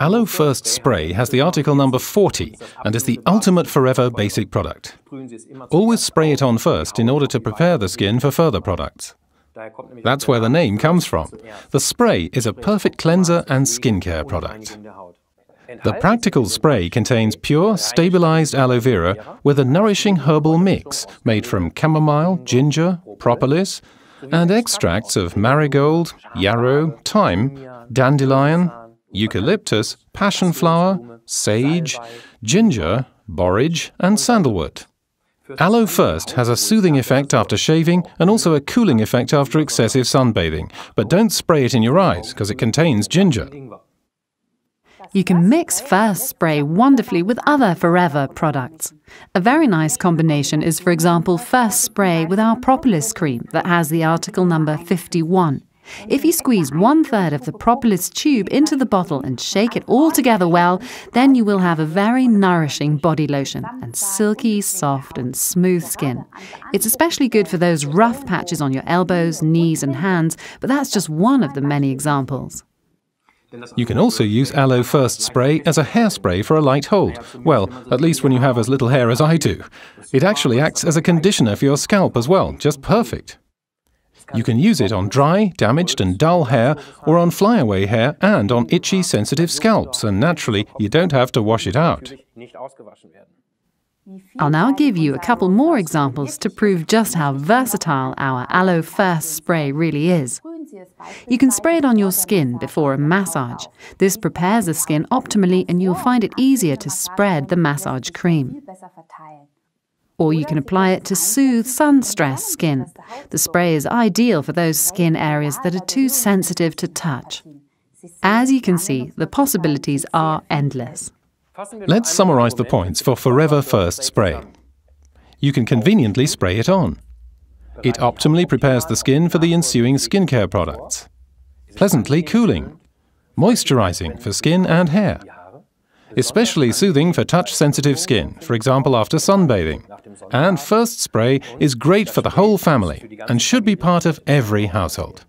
Aloe First Spray has the article number 40 and is the ultimate forever basic product. Always spray it on first in order to prepare the skin for further products. That's where the name comes from. The spray is a perfect cleanser and skincare product. The practical spray contains pure, stabilized aloe vera with a nourishing herbal mix made from chamomile, ginger, propolis, and extracts of marigold, yarrow, thyme, dandelion, eucalyptus, passion flower, sage, ginger, borage, and sandalwood. Aloe First has a soothing effect after shaving and also a cooling effect after excessive sunbathing, but don't spray it in your eyes because it contains ginger. You can mix First Spray wonderfully with other Forever products. A very nice combination is, for example, First Spray with our Propolis cream that has the article number 51. If you squeeze one third of the propolis tube into the bottle and shake it all together well, then you will have a very nourishing body lotion and silky, soft, and smooth skin. It's especially good for those rough patches on your elbows, knees, and hands, but that's just one of the many examples. You can also use Aloe First Spray as a hairspray for a light hold. Well, at least when you have as little hair as I do. It actually acts as a conditioner for your scalp as well, just perfect. You can use it on dry, damaged, and dull hair, or on flyaway hair and on itchy, sensitive scalps, and naturally, you don't have to wash it out. I'll now give you a couple more examples to prove just how versatile our Aloe First spray really is. You can spray it on your skin before a massage. This prepares the skin optimally and you'll find it easier to spread the massage cream. Or you can apply it to soothe sun-stressed skin. The spray is ideal for those skin areas that are too sensitive to touch. As you can see, the possibilities are endless. Let's summarize the points for Forever First Spray. You can conveniently spray it on. It optimally prepares the skin for the ensuing skincare products. Pleasantly cooling. Moisturizing for skin and hair. Especially soothing for touch-sensitive skin, for example after sunbathing. And First Spray is great for the whole family and should be part of every household.